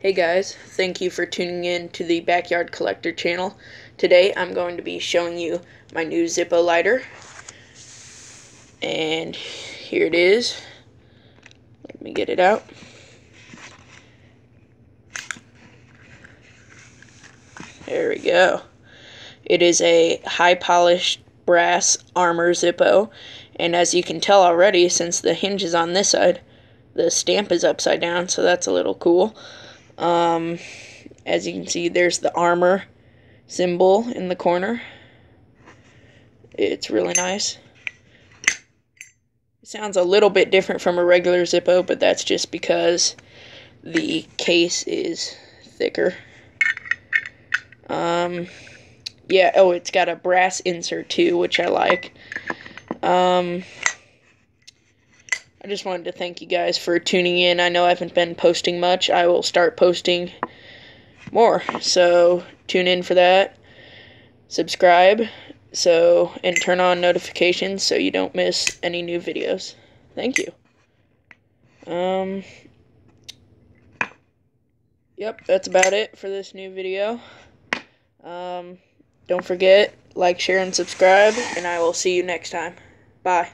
Hey guys, thank you for tuning in to the Backyard Collector channel. Today I'm going to be showing you my new Zippo lighter. And here it is. Let me get it out. There we go. It is a high polished brass armor Zippo. And as you can tell already, since the hinge is on this side, the stamp is upside down, so that's a little cool. Um, as you can see, there's the armor symbol in the corner. It's really nice. It sounds a little bit different from a regular Zippo, but that's just because the case is thicker. Um, yeah, oh, it's got a brass insert too, which I like. Um, I just wanted to thank you guys for tuning in. I know I haven't been posting much. I will start posting more. So tune in for that. Subscribe so and turn on notifications so you don't miss any new videos. Thank you. Um Yep, that's about it for this new video. Um don't forget like, share and subscribe and I will see you next time. Bye.